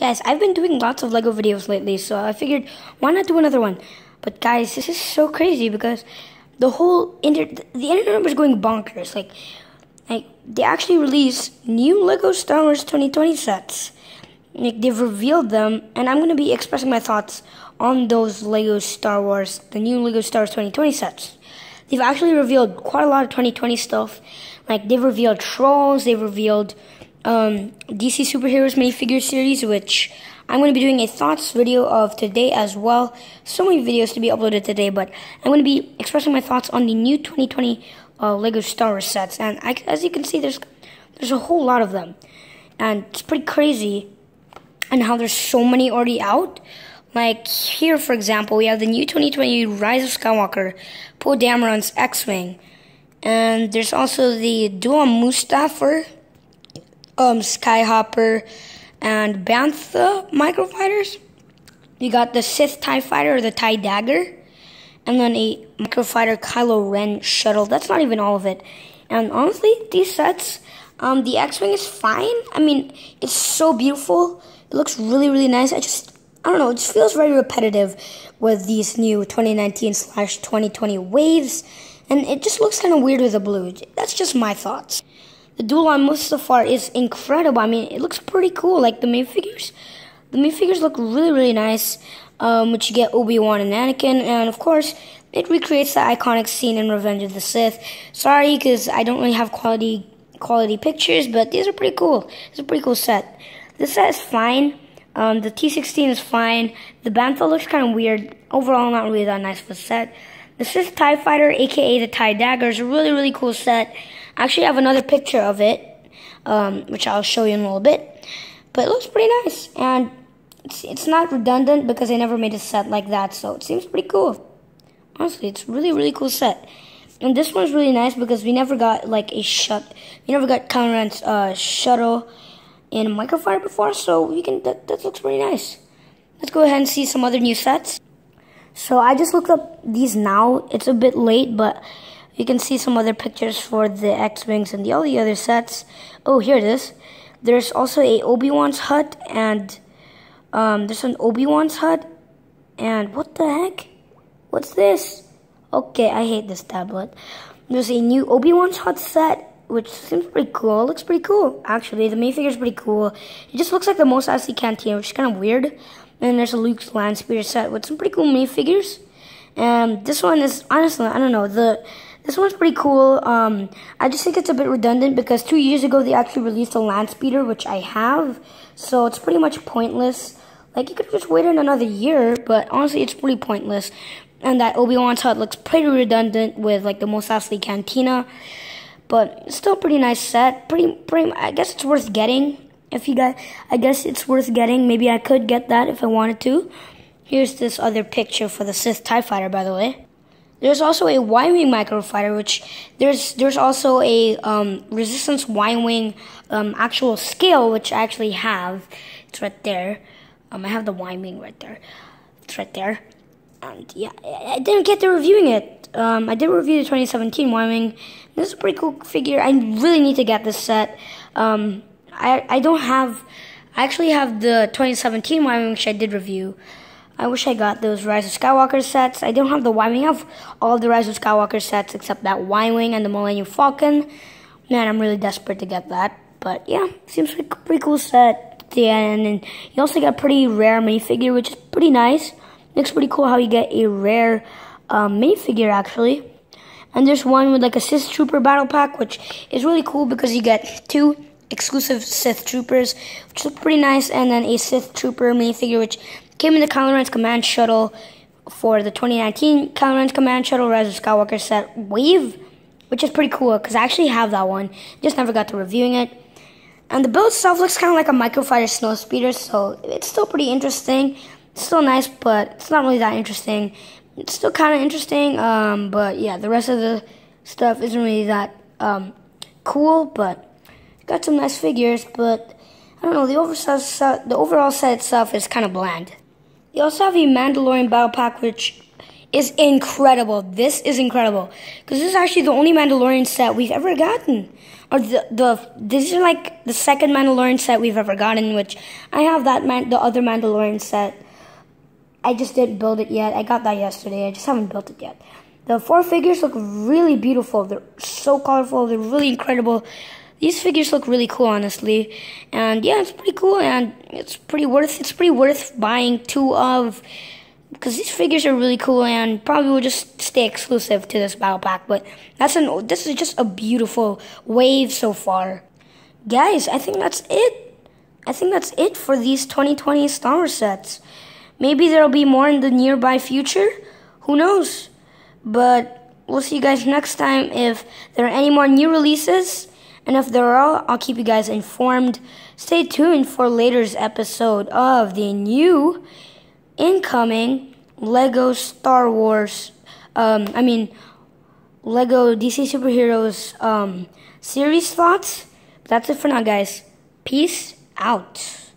Guys, I've been doing lots of LEGO videos lately, so I figured why not do another one? But guys, this is so crazy because the whole inter the internet is going bonkers. Like, like they actually released new LEGO Star Wars 2020 sets. Like they've revealed them, and I'm gonna be expressing my thoughts on those LEGO Star Wars, the new LEGO Star Wars 2020 sets. They've actually revealed quite a lot of 2020 stuff. Like they've revealed trolls, they've revealed um, DC Superheroes minifigure series, which I'm going to be doing a thoughts video of today as well. So many videos to be uploaded today, but I'm going to be expressing my thoughts on the new 2020 uh, Lego Star Wars sets. And I, as you can see, there's there's a whole lot of them, and it's pretty crazy. And how there's so many already out. Like here, for example, we have the new 2020 Rise of Skywalker, Poe Dameron's X-wing, and there's also the Duel Mustafar um, Skyhopper, and Bantha microfighters. You got the Sith TIE Fighter or the TIE Dagger, and then a microfighter Kylo Ren shuttle. That's not even all of it. And honestly, these sets, um, the X-Wing is fine. I mean, it's so beautiful. It looks really, really nice. I just, I don't know, it just feels very repetitive with these new 2019 slash 2020 waves. And it just looks kind of weird with the blue. That's just my thoughts. The duel on Mustafar is incredible. I mean, it looks pretty cool. Like the minifigures, the minifigures look really, really nice. Um, which you get Obi Wan and Anakin, and of course, it recreates the iconic scene in Revenge of the Sith. Sorry, because I don't really have quality quality pictures, but these are pretty cool. It's a pretty cool set. This set is fine. Um, the T16 is fine. The Bantha looks kind of weird. Overall, not really that nice of a set. The Sith TIE Fighter, aka the TIE Dagger, It's a really, really cool set. I actually have another picture of it, um, which I'll show you in a little bit. But it looks pretty nice, and it's, it's not redundant because I never made a set like that, so it seems pretty cool. Honestly, it's really, really cool set. And this one's really nice because we never got like a shut, we never got Ren's uh, shuttle in microfighter before, so we can, that, that looks pretty nice. Let's go ahead and see some other new sets. So I just looked up these now. It's a bit late, but you can see some other pictures for the X-Wings and the, all the other sets. Oh, here it is. There's also a Obi-Wan's hut and um, there's an Obi-Wan's hut. And what the heck? What's this? Okay, I hate this tablet. There's a new Obi-Wan's hut set which seems pretty cool. Looks pretty cool, actually. The minifigure is pretty cool. It just looks like the Mos Eisley canteen, which is kind of weird. And there's a Luke's Land Speeder set with some pretty cool minifigures. And this one is, honestly, I don't know, the this one's pretty cool. Um, I just think it's a bit redundant because two years ago they actually released a land speeder, which I have. So it's pretty much pointless. Like you could just wait in another year, but honestly, it's pretty pointless. And that Obi Wan's hut looks pretty redundant with like the Mos Eisley Cantina, but still pretty nice set. Pretty, pretty. I guess it's worth getting. If you got, I guess it's worth getting. Maybe I could get that if I wanted to. Here's this other picture for the Sith TIE Fighter, by the way. There's also a Y-wing microfighter, which there's there's also a um, resistance Y-wing um, actual scale, which I actually have. It's right there. Um, I have the Y-wing right there. It's right there. And yeah, I didn't get to reviewing it. Um, I did review the 2017 Y-wing. This is a pretty cool figure. I really need to get this set. Um, I I don't have. I actually have the 2017 Y-wing, which I did review. I wish I got those Rise of Skywalker sets. I don't have the Y-Wing. I have all the Rise of Skywalker sets except that Y-Wing and the Millennium Falcon. Man, I'm really desperate to get that. But yeah, seems like a pretty cool set. Yeah, and then you also got a pretty rare minifigure, which is pretty nice. Looks pretty cool how you get a rare um, minifigure, actually. And there's one with like a Sith Trooper battle pack, which is really cool because you get two exclusive Sith Troopers, which look pretty nice, and then a Sith Trooper minifigure, which Came in the Kylo Command Shuttle for the 2019 Kylo Command Shuttle Rise of Skywalker set Wave, which is pretty cool because I actually have that one. Just never got to reviewing it. And the build itself looks kind of like a microfighter snow speeder, so it's still pretty interesting. It's still nice, but it's not really that interesting. It's still kind of interesting, um, but yeah, the rest of the stuff isn't really that um, cool, but got some nice figures, but I don't know, the overall, the overall set itself is kind of bland. You also have a Mandalorian Battle Pack, which is incredible. This is incredible because this is actually the only Mandalorian set we've ever gotten. Or the the this is like the second Mandalorian set we've ever gotten. Which I have that man the other Mandalorian set. I just didn't build it yet. I got that yesterday. I just haven't built it yet. The four figures look really beautiful. They're so colorful. They're really incredible. These figures look really cool, honestly. And yeah, it's pretty cool, and it's pretty worth. It's pretty worth buying two of because these figures are really cool and probably will just stay exclusive to this battle pack. But that's an this is just a beautiful wave so far, guys. I think that's it. I think that's it for these 2020 Star Wars sets. Maybe there'll be more in the nearby future. Who knows? But we'll see you guys next time if there are any more new releases. And if there are, I'll keep you guys informed. Stay tuned for later's episode of the new incoming Lego Star Wars. Um, I mean, Lego DC Superheroes um, series thoughts. That's it for now, guys. Peace out.